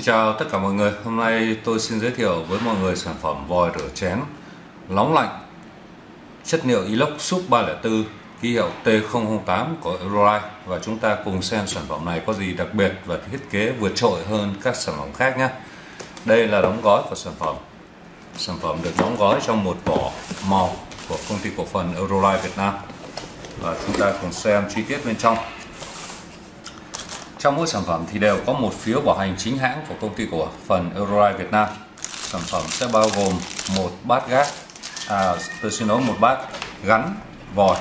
Xin chào tất cả mọi người. Hôm nay tôi xin giới thiệu với mọi người sản phẩm vòi rửa chén nóng lạnh, chất liệu inox sub 304 ký hiệu T008 của Eurolife và chúng ta cùng xem sản phẩm này có gì đặc biệt và thiết kế vượt trội hơn các sản phẩm khác nhé. Đây là đóng gói của sản phẩm. Sản phẩm được đóng gói trong một vỏ màu của công ty cổ phần Eurolife Việt Nam và chúng ta cùng xem chi tiết bên trong. Trong mỗi sản phẩm thì đều có một phiếu bảo hành chính hãng của công ty cổ phần Euroride Việt Nam. Sản phẩm sẽ bao gồm một bát gác, à, tôi xin nói một bát gắn vòi,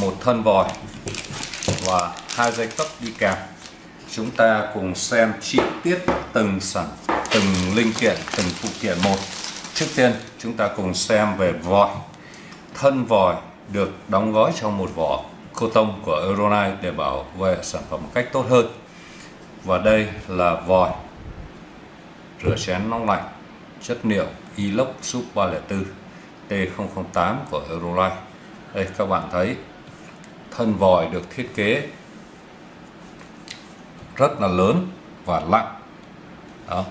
một thân vòi và hai dây cấp đi kèm. Chúng ta cùng xem chi tiết từng sản, từng linh kiện, từng phụ kiện một. Trước tiên chúng ta cùng xem về vòi. Thân vòi được đóng gói trong một vỏ cô tông của Euronight để bảo vệ sản phẩm một cách tốt hơn. Và đây là vòi rửa chén nóng lạnh chất liệu Elox Sub 304 T008 của Eurolife. Đây các bạn thấy thân vòi được thiết kế rất là lớn và nặng. Đó.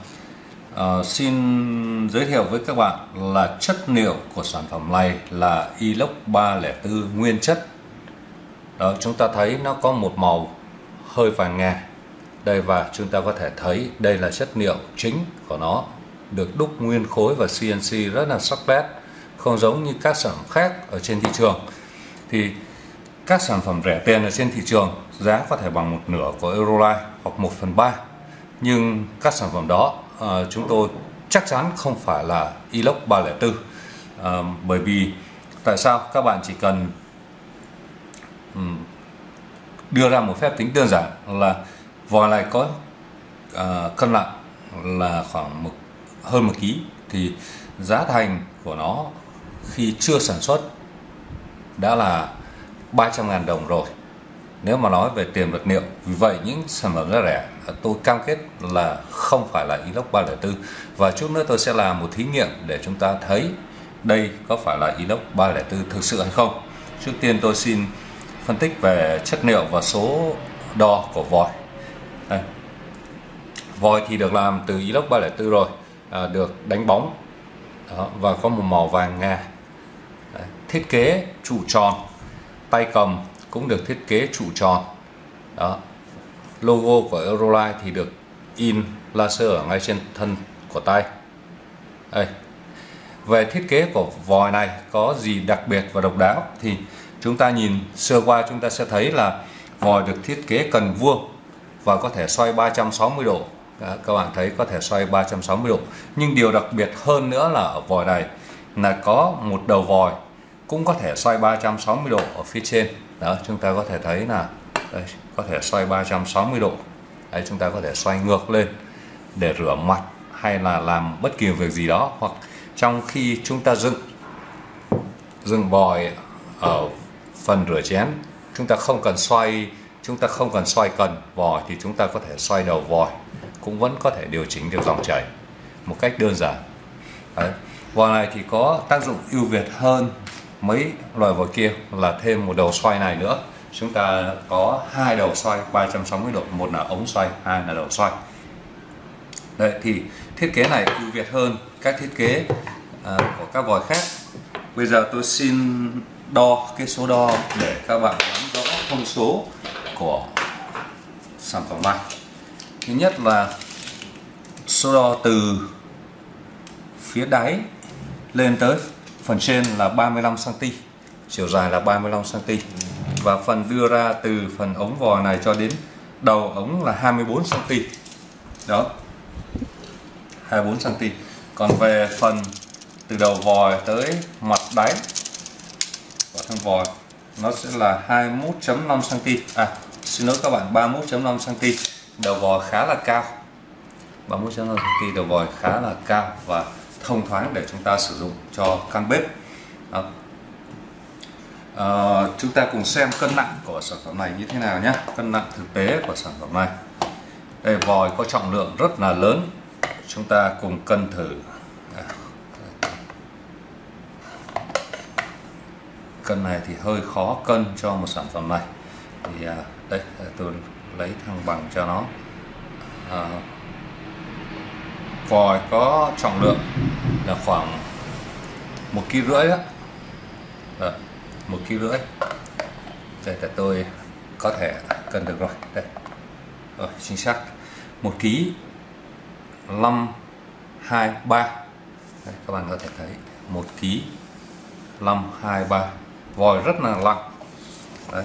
À, xin giới thiệu với các bạn là chất liệu của sản phẩm này là Elox 304 nguyên chất đó chúng ta thấy nó có một màu hơi vàng ngà. Đây và chúng ta có thể thấy đây là chất liệu chính của nó được đúc nguyên khối và CNC rất là sắc nét không giống như các sản phẩm khác ở trên thị trường. Thì các sản phẩm rẻ tiền ở trên thị trường giá có thể bằng một nửa của Euroline hoặc một phần ba. Nhưng các sản phẩm đó uh, chúng tôi chắc chắn không phải là Elox 304 uh, bởi vì tại sao các bạn chỉ cần Ừ. đưa ra một phép tính đơn giản là vò này có uh, cân nặng là khoảng một hơn một ký thì giá thành của nó khi chưa sản xuất đã là 300.000 đồng rồi. Nếu mà nói về tiền vật liệu vì vậy những sản phẩm giá rẻ à, tôi cam kết là không phải là inox 304 và chút nữa tôi sẽ làm một thí nghiệm để chúng ta thấy đây có phải là inox 304 thực sự hay không. Trước tiên tôi xin phân tích về chất liệu và số đo của vòi. Đây. vòi thì được làm từ inox 304 rồi à, được đánh bóng. Đó, và có một màu vàng ngà. Đấy. thiết kế trụ tròn. Tay cầm cũng được thiết kế trụ tròn. Đó. Logo của Euroline thì được in laser ở ngay trên thân của tay. Đây. Về thiết kế của vòi này có gì đặc biệt và độc đáo thì chúng ta nhìn sơ qua chúng ta sẽ thấy là vòi được thiết kế cần vuông và có thể xoay 360 độ. Đó, các bạn thấy có thể xoay 360 độ. Nhưng điều đặc biệt hơn nữa là ở vòi này là có một đầu vòi cũng có thể xoay 360 độ ở phía trên. Đó chúng ta có thể thấy là đây, có thể xoay 360 độ. Đấy chúng ta có thể xoay ngược lên để rửa mặt hay là làm bất kỳ việc gì đó. Hoặc trong khi chúng ta dựng dựng vòi ở phần rửa chén. Chúng ta không cần xoay chúng ta không cần xoay cần vòi thì chúng ta có thể xoay đầu vòi cũng vẫn có thể điều chỉnh được dòng chảy một cách đơn giản. Đấy. vòi này thì có tác dụng ưu việt hơn mấy loại vòi kia là thêm một đầu xoay này nữa. Chúng ta có hai đầu xoay 360 độ. Một là ống xoay hai là đầu xoay. Đấy, thì thiết kế này ưu việt hơn các thiết kế uh, của các vòi khác. Bây giờ tôi xin đo cái số đo để các bạn nắm rõ thông số của sản phẩm này. Thứ nhất là số đo từ phía đáy lên tới phần trên là 35 cm chiều dài là 35 cm và phần đưa ra từ phần ống vòi này cho đến đầu ống là 24 cm đó 24 cm còn về phần từ đầu vòi tới mặt đáy của thân vòi nó sẽ là 21.5 cm à xin lỗi các bạn 31.5 cm đầu vòi khá là cao. 31.5 cm đầu vòi khá là cao và thông thoáng để chúng ta sử dụng cho căn bếp. Đó. À, chúng ta cùng xem cân nặng của sản phẩm này như thế nào nhé. Cân nặng thực tế của sản phẩm này. Đây vòi có trọng lượng rất là lớn. Chúng ta cùng cân thử. Cân này thì hơi khó cân cho một sản phẩm này. Thì à, đây tôi lấy thăng bằng cho nó. À, vòi có trọng lượng là khoảng một kg rưỡi đó à, ờ, một kg rưỡi. Đây là tôi có thể cân được rồi. Đây. Rồi chính xác. Một ký năm hai ba. Các bạn có thể thấy một ký năm hai ba vòi rất là lặng, Đấy.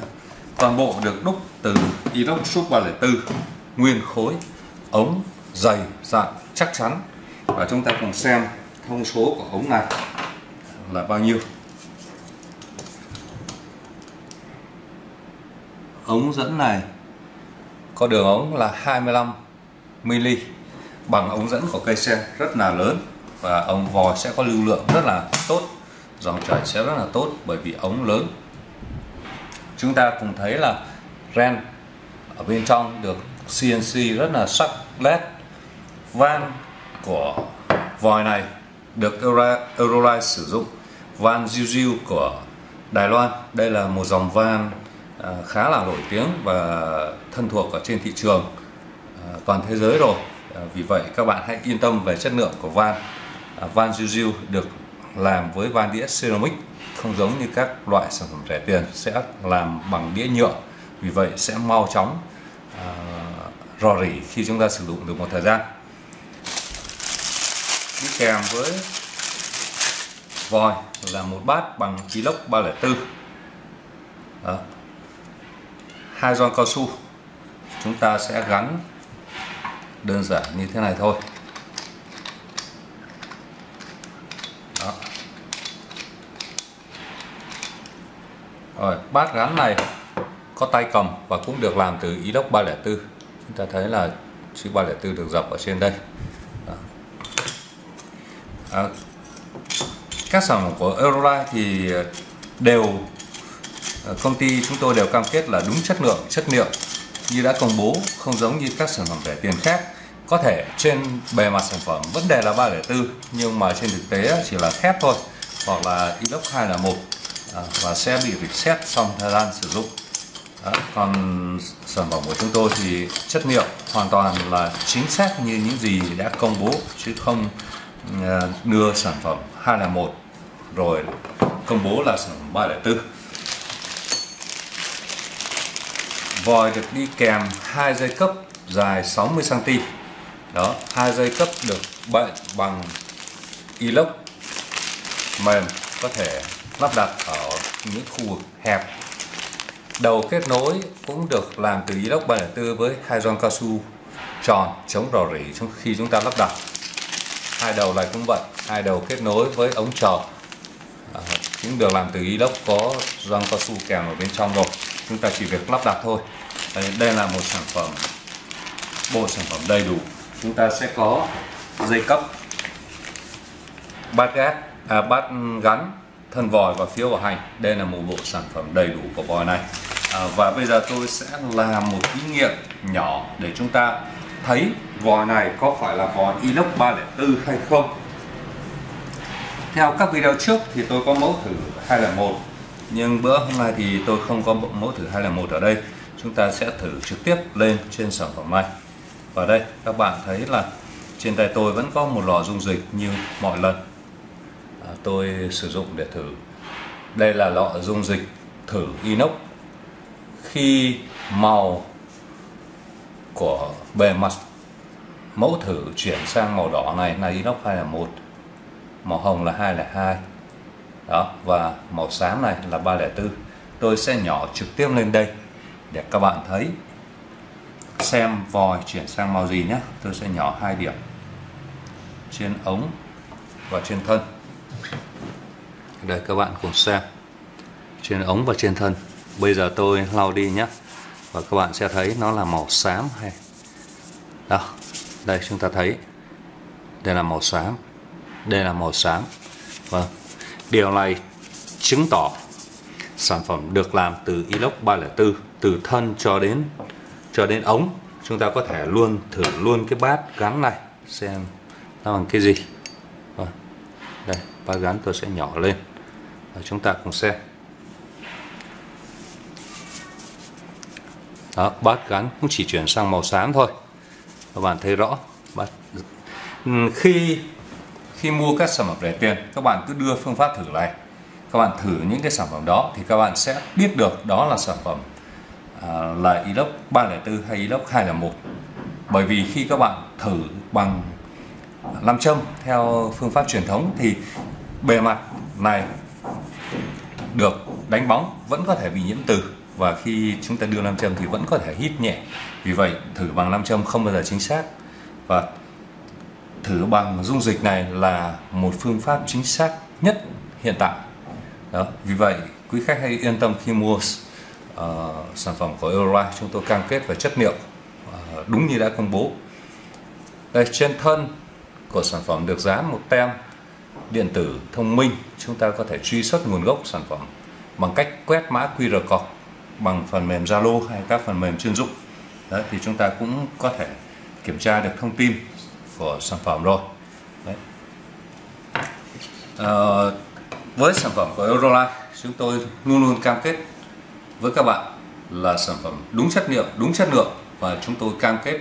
toàn bộ được đúc từ inox sub 304 nguyên khối ống dày dặn chắc chắn. Và chúng ta cùng xem thông số của ống này là bao nhiêu. Ống dẫn này có đường ống là 25 mm bằng ống dẫn của cây sen rất là lớn và ống vòi sẽ có lưu lượng rất là tốt dòng chảy sẽ rất là tốt bởi vì ống lớn. Chúng ta cùng thấy là ren ở bên trong được CNC rất là sắc led van của vòi này được Eurolife sử dụng. Van Jiu của Đài Loan. Đây là một dòng van à, khá là nổi tiếng và thân thuộc ở trên thị trường à, toàn thế giới rồi. À, vì vậy các bạn hãy yên tâm về chất lượng của van. Van Jiu được làm với van đĩa ceramic không giống như các loại sản phẩm rẻ tiền sẽ làm bằng đĩa nhựa. Vì vậy sẽ mau chóng uh, rò rỉ khi chúng ta sử dụng được một thời gian. Đi kèm với vòi là một bát bằng inox 304 Đó. hai gioăng cao su. Chúng ta sẽ gắn đơn giản như thế này thôi. Rồi, bát gắn này có tay cầm và cũng được làm từ inox 304 chúng ta thấy là chữ 304 được dập ở trên đây. Đó. À, các sản phẩm của Eurolife thì đều à, công ty chúng tôi đều cam kết là đúng chất lượng chất liệu. Như đã công bố không giống như các sản phẩm rẻ tiền khác. Có thể trên bề mặt sản phẩm vẫn đề là 304 nhưng mà trên thực tế chỉ là thép thôi hoặc là inox 201 à, và sẽ bị reset sau thời gian sử dụng đó. còn sản phẩm của chúng tôi thì chất liệu hoàn toàn là chính xác như những gì đã công bố chứ không ờ, đưa sản phẩm 201 rồi công bố là sản phẩm 304 vòi được đi kèm hai dây cấp dài 60 cm đó hai dây cấp được bệnh bằng inox mềm có thể lắp đặt ở những khu vực hẹp. Đầu kết nối cũng được làm từ inox 304 với hai gioăng cao su tròn chống rò rỉ trong khi chúng ta lắp đặt. Hai đầu này cũng vậy hai đầu kết nối với ống chờ. À, cũng được làm từ inox có gioăng cao su kèm ở bên trong rồi. Chúng ta chỉ việc lắp đặt thôi. Đây, đây là một sản phẩm bộ sản phẩm đầy đủ. Chúng ta sẽ có dây cấp bát gác à, bát gắn thân vòi và phiếu bảo hành. Đây là một bộ sản phẩm đầy đủ của vòi này. À, và bây giờ tôi sẽ làm một thí nghiệm nhỏ để chúng ta thấy vòi này có phải là vòi inox 304 hay không. Theo các video trước thì tôi có mẫu thử 201 nhưng bữa hôm nay thì tôi không có mẫu thử 201 ở đây. Chúng ta sẽ thử trực tiếp lên trên sản phẩm này. Và đây các bạn thấy là trên tay tôi vẫn có một lò dung dịch như mọi lần tôi sử dụng để thử. Đây là lọ dung dịch thử inox. Khi màu của bề mặt mẫu thử chuyển sang màu đỏ này, là inox 201 màu hồng là 202 đó, và màu xám này là 304 tôi sẽ nhỏ trực tiếp lên đây để các bạn thấy. Xem vòi chuyển sang màu gì nhé. Tôi sẽ nhỏ hai điểm trên ống và trên thân đây, các bạn cùng xem. Trên ống và trên thân. Bây giờ tôi lau đi nhé. Và các bạn sẽ thấy nó là màu xám hay. Đó, đây chúng ta thấy. Đây là màu xám. Đây là màu xám. Vâng. Điều này chứng tỏ sản phẩm được làm từ inox 304 từ thân cho đến cho đến ống. Chúng ta có thể luôn thử luôn cái bát gắn này, xem nó bằng cái gì đây bát gắn tôi sẽ nhỏ lên. Và chúng ta cùng xem. Đó bát gắn cũng chỉ chuyển sang màu xám thôi. Các bạn thấy rõ. Bát ừ, khi khi mua các sản phẩm rẻ tiền các bạn cứ đưa phương pháp thử này. Các bạn thử những cái sản phẩm đó thì các bạn sẽ biết được đó là sản phẩm à, là inox 304 hay inox 201 bởi vì khi các bạn thử bằng làm châm theo phương pháp truyền thống thì bề mặt này được đánh bóng vẫn có thể bị nhiễm từ và khi chúng ta đưa nam châm thì vẫn có thể hít nhẹ. Vì vậy thử bằng nam châm không bao giờ chính xác. Và thử bằng dung dịch này là một phương pháp chính xác nhất hiện tại. Đó vì vậy quý khách hãy yên tâm khi mua uh, sản phẩm của Eurolife chúng tôi cam kết về chất liệu uh, đúng như đã công bố. Đây trên thân của sản phẩm được dán một tem điện tử thông minh. Chúng ta có thể truy xuất nguồn gốc sản phẩm bằng cách quét mã QR code bằng phần mềm Zalo hay các phần mềm chuyên dụng. Đấy, thì chúng ta cũng có thể kiểm tra được thông tin của sản phẩm rồi. Đấy. À, với sản phẩm của Eurolife chúng tôi luôn luôn cam kết với các bạn là sản phẩm đúng chất liệu đúng chất lượng và chúng tôi cam kết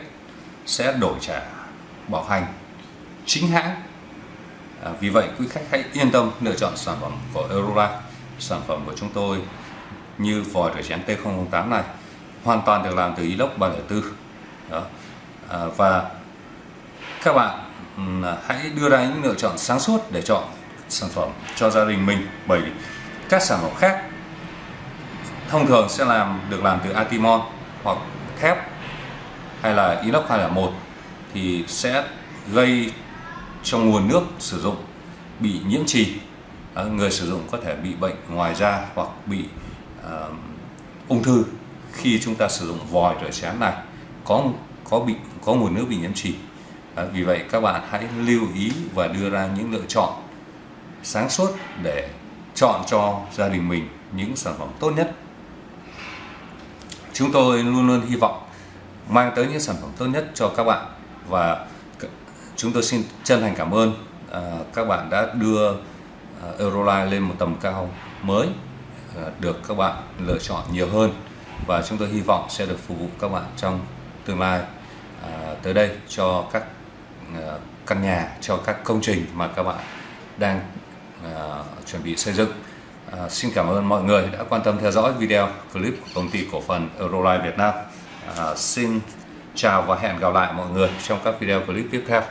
sẽ đổi trả bảo hành chính hãng. À, vì vậy quý khách hãy yên tâm lựa chọn sản phẩm của Eurolife sản phẩm của chúng tôi như vòi rửa chén T008 này hoàn toàn được làm từ inox 304 đó. À, và các bạn à, hãy đưa ra những lựa chọn sáng suốt để chọn sản phẩm cho gia đình mình bởi các sản phẩm khác thông thường sẽ làm được làm từ atimon hoặc thép hay là inox 201 thì sẽ gây cho nguồn nước sử dụng bị nhiễm trì. Ờ, người sử dụng có thể bị bệnh ngoài da hoặc bị uh, ung thư. Khi chúng ta sử dụng vòi rửa chén này có có bị có nguồn nước bị nhiễm trì. À, vì vậy các bạn hãy lưu ý và đưa ra những lựa chọn sáng suốt để chọn cho gia đình mình những sản phẩm tốt nhất. Chúng tôi luôn luôn hy vọng mang tới những sản phẩm tốt nhất cho các bạn và chúng tôi xin chân thành cảm ơn à, các bạn đã đưa à, Euroline lên một tầm cao mới à, được các bạn lựa chọn nhiều hơn. Và chúng tôi hy vọng sẽ được phục vụ các bạn trong tương lai à, tới đây cho các à, căn nhà cho các công trình mà các bạn đang à, chuẩn bị xây dựng. À, xin cảm ơn mọi người đã quan tâm theo dõi video clip của công ty cổ phần Eurolife Việt Nam. À, xin chào và hẹn gặp lại mọi người trong các video clip tiếp theo.